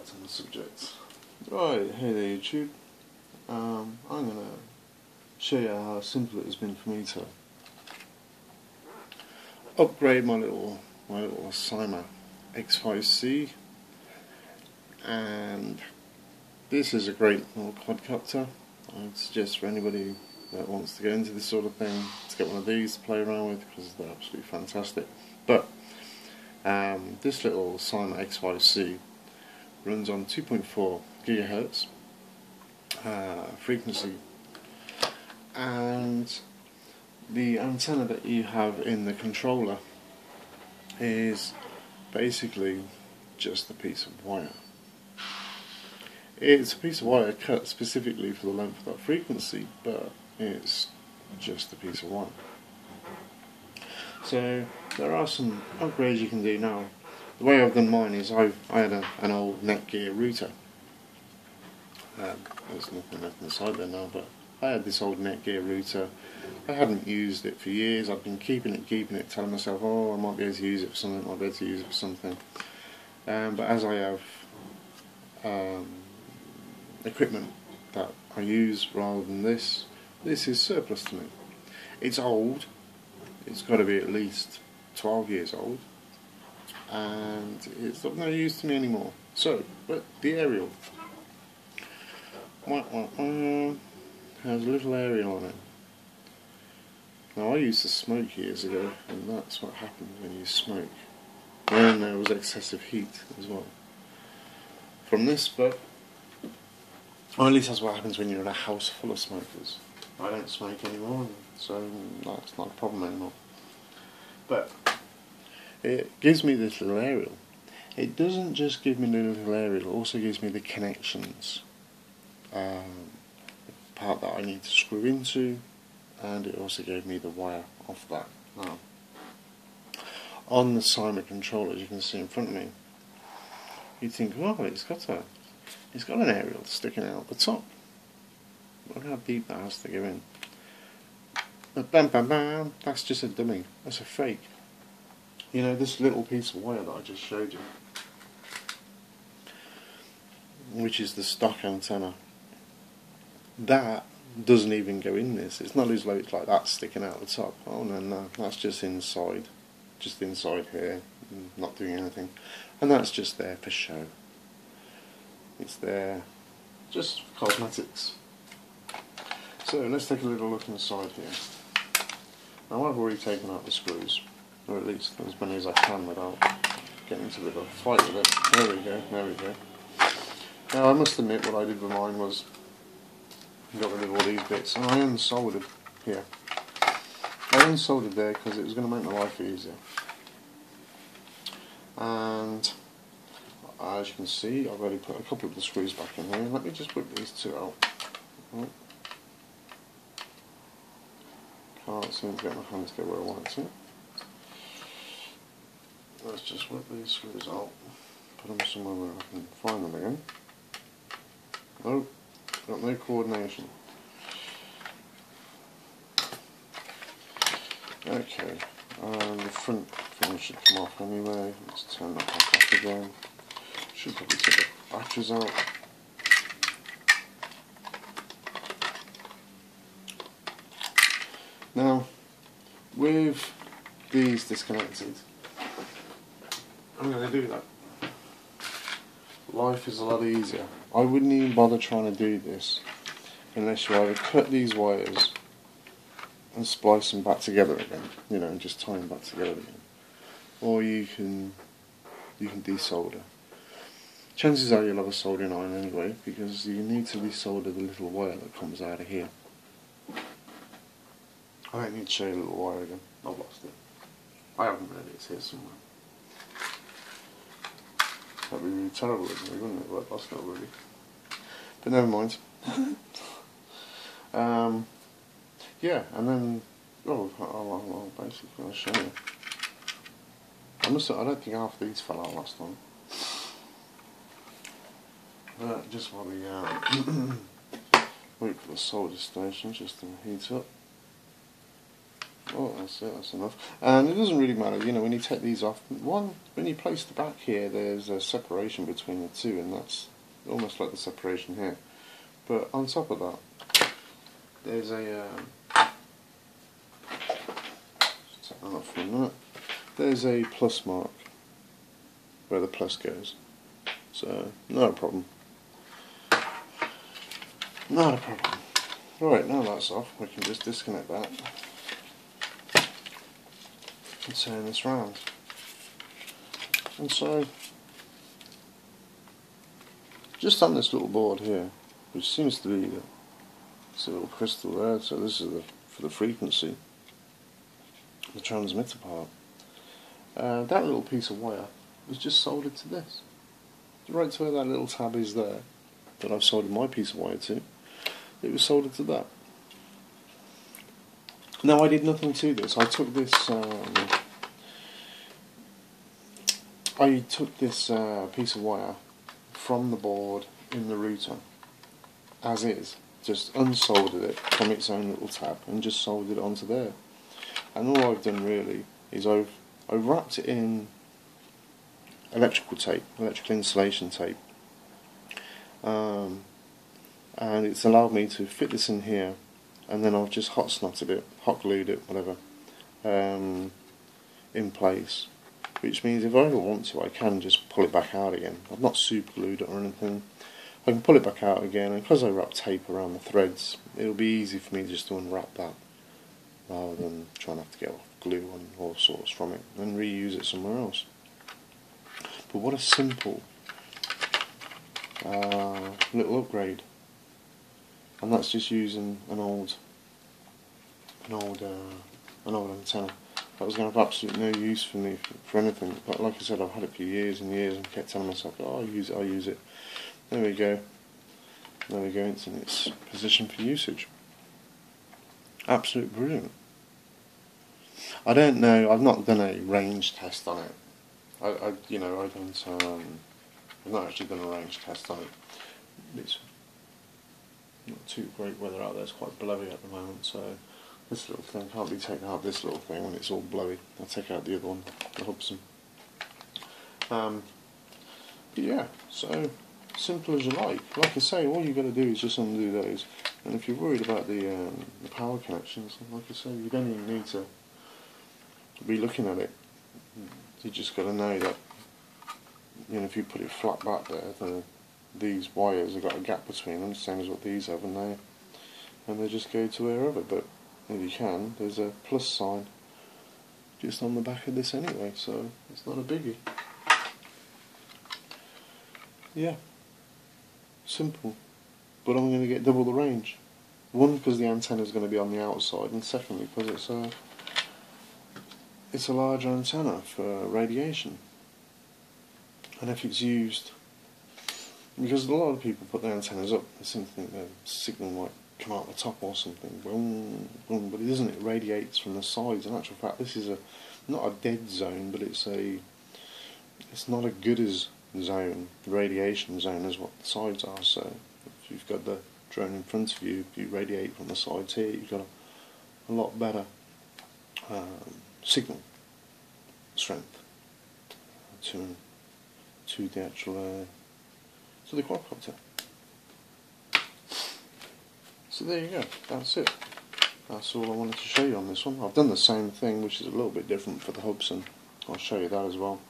light on the. Right, hey there YouTube. Um, I'm to show you how simple it has been for me to upgrade my little my little Syma X5C and this is a great little quadcopter. I would suggest for anybody that wants to get into this sort of thing to get one of these to play around with because they're absolutely fantastic. But um, this little Syma X5C runs on 2.4 gigahertz uh, frequency and the antenna that you have in the controller is basically just a piece of wire. It's a piece of wire cut specifically for the length of that frequency, but it's just a piece of wire. So there are some upgrades you can do now. The way I've done mine is I've, I had a, an old Netgear router. Um, there's nothing left inside there now, but I had this old Netgear router. I hadn't used it for years. I've been keeping it, keeping it, telling myself, oh, I might be able to use it for something, I might be able to use it for something. Um, but as I have um, equipment that I use rather than this, this is surplus to me. It's old, it's got to be at least 12 years old, and it's of no use to me anymore. So, but the aerial wah, wah, wah, has a little aerial on it. Now I used to smoke years ago, and that's what happens when you smoke. And there was excessive heat as well. From this, but or at least that's what happens when you're in a house full of smokers. I don't smoke anymore, so that's not a problem anymore. But it gives me this little aerial. It doesn't just give me the little aerial, it also gives me the connections. Um, the part that I need to screw into, and it also gave me the wire off that. Now, on the Syma controller, as you can see in front of me, you'd think, oh, it's got a, it's got an aerial sticking out the top. Look how deep that has to go in. But bam, bam, bam, that's just a dummy. That's a fake. You know, this little piece of wire that I just showed you, which is the stock antenna, that doesn't even go in this. It's not as though it's like that sticking out the top. Oh no, no, that's just inside, just inside here, not doing anything. And that's just there for show. It's there just for cosmetics. So let's take a little look inside here. Now I've already taken out the screws, or at least as many as I can without getting into a bit of a fight with it. There we go, there we go. Now I must admit what I did with mine was got rid of all these bits and I unsoldered here. I unsoldered there because it was going to make my life easier. And as you can see I've already put a couple of the screws back in here. Let me just whip these two out. Oh. Can't seem to get my hands to where I want it to. Let's just whip these screws out. Put them somewhere where I can find them again. Nope. Got no coordination. Okay, um, the front thing should come off anyway. Let's turn that back off again. Should probably take the batteries out. Now, with these disconnected, I'm going to do that life is a lot easier. I wouldn't even bother trying to do this unless you either cut these wires and splice them back together again, you know, and just tie them back together again. Or you can you can desolder. Chances are you'll have a soldering iron anyway, because you need to desolder the little wire that comes out of here. I don't need to show you the little wire again. I've lost it. I haven't read it, it's here somewhere. That'd be really terrible wouldn't it? But that's not really. But never mind. um, yeah, and then oh, I'll, I'll, basically I'll show you. I must. I don't think half these fell out last time. But just while we uh, wait for the solder station just to heat up. Oh, that's it, that's enough. And it doesn't really matter, you know, when you take these off, one, when you place the back here, there's a separation between the two, and that's almost like the separation here. But on top of that, there's a, um, take that off for a minute, there's a plus mark where the plus goes. So, not a problem. Not a problem. Right, now that's off, we can just disconnect that and turn this round. And so, just on this little board here, which seems to be a, a little crystal there, so this is the, for the frequency, the transmitter part. Uh, that little piece of wire was just soldered to this. Right to where that little tab is there, that I've soldered my piece of wire to, it was soldered to that. Now I did nothing to this. I took this. Um, I took this uh, piece of wire from the board in the router, as is. Just unsoldered it from its own little tab and just soldered it onto there. And all I've done really is I've I've wrapped it in electrical tape, electrical insulation tape. Um, and it's allowed me to fit this in here and then I've just hot snotted it, hot glued it, whatever, um, in place. Which means if I ever want to, I can just pull it back out again. I've not super glued it or anything. I can pull it back out again, and because I wrap tape around the threads, it'll be easy for me just to unwrap that, rather than trying to have to get glue and all sorts from it, and reuse it somewhere else. But what a simple uh, little upgrade and that's just using an old an old uh, an old antenna. That was going to have absolutely no use for me for, for, anything. But like I said I've had it for years and years and kept telling myself oh I'll use it I'll use it. There we go. There we go it's in its position for usage. Absolute brilliant. I don't know I've not done a range test on it. I, I you know I don't um, I've not actually done a range test on it. It's too great weather out there, it's quite blowy at the moment, so this little thing can't be taken out this little thing when it's all blowy. I'll take out the other one, the Hubsan. Um, but yeah, so simple as you like. Like I say, all you've got to do is just undo those. And if you're worried about the, um, the power connections, like I say, you don't even need to be looking at it. You just got to know that, you know, if you put it flat back there, the these wires have got a gap between them, same as what these have, and they and they just go to wherever. But if you can, there's a plus sign just on the back of this anyway, so it's not a biggie. Yeah, simple, but I'm going to get double the range. One, because the antenna is going to be on the outside, and secondly, because it's a it's a large antenna for radiation, and if it's used because a lot of people put their antennas up, they seem to think the signal might come out the top or something, boom, boom, but it doesn't, it radiates from the sides. In actual fact, this is a not a dead zone, but it's a it's not a good as zone, radiation zone as what the sides are. So if you've got the drone in front of you, if you radiate from the sides here, you've got a, a lot better um, signal strength to to the actual uh, to the quadcopter. So there you go, that's it. That's all I wanted to show you on this one. I've done the same thing, which is a little bit different for the Hubsan. I'll show you that as well.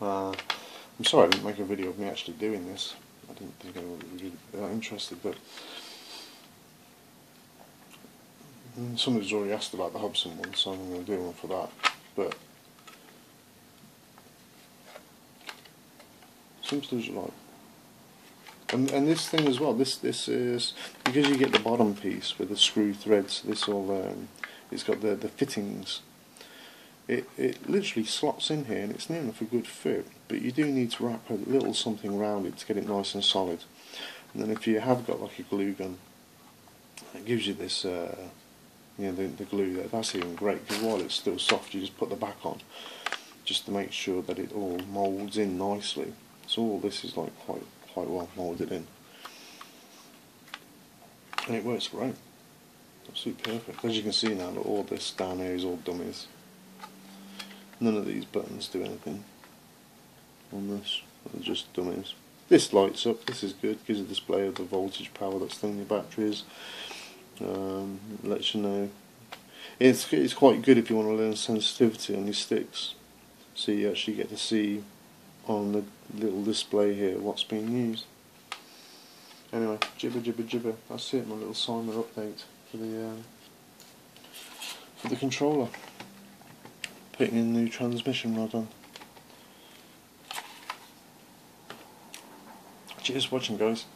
Uh, I'm sorry I didn't make a video of me actually doing this. I didn't think anyone would be that interested, but somebody's already asked about the Hubsan one, so I'm going to do one for that. But as you like. And, and this thing as well, this this is because you get the bottom piece with the screw threads. This all um, it's got the the fittings. It it literally slots in here, and it's near enough a good fit. But you do need to wrap a little something around it to get it nice and solid. And then if you have got like a glue gun, it gives you this. Uh, you know, the, the glue there, that's even great because while it's still soft you just put the back on just to make sure that it all moulds in nicely so all this is like quite quite well moulded in. And it works great. absolutely perfect. As you can see now, all this down here is all dummies. None of these buttons do anything on this. They're just dummies. This lights up. This is good. Gives a display of the voltage power that's in your batteries. Um, lets you know. It's it's quite good if you want to learn sensitivity on your sticks. So you actually get to see on the little display here what's being used. Anyway, jibber jibber jibber. That's it. My little Syma update for the um, for the controller. Putting a new transmission rod on. Cheers for watching guys.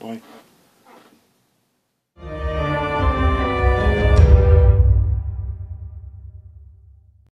Bye.